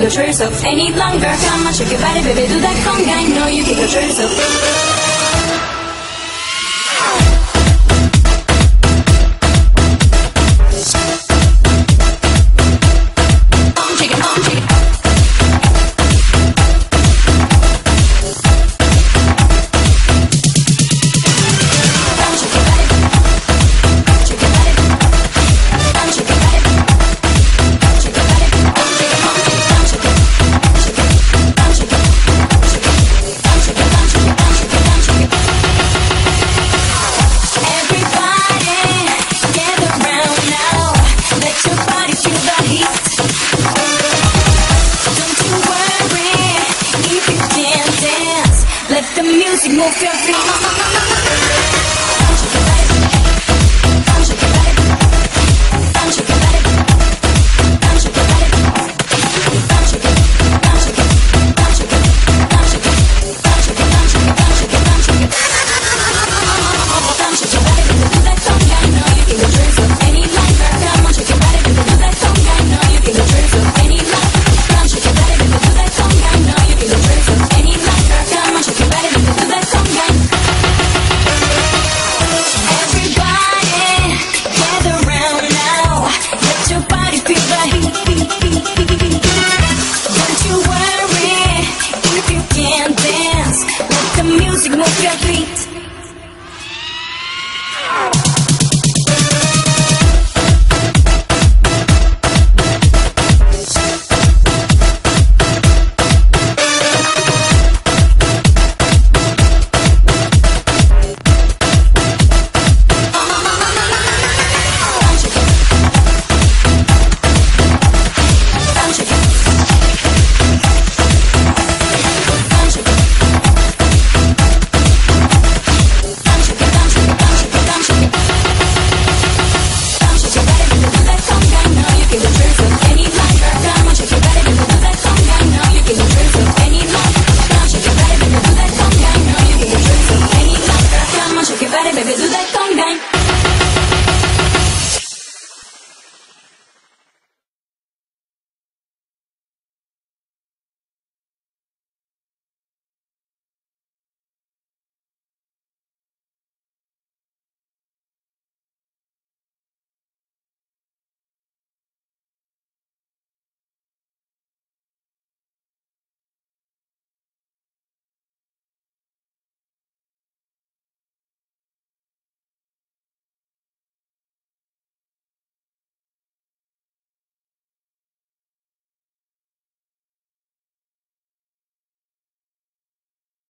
control yourself any longer. Come on, shake your body, baby, do that conga. I know you can control yourself. Move your feet.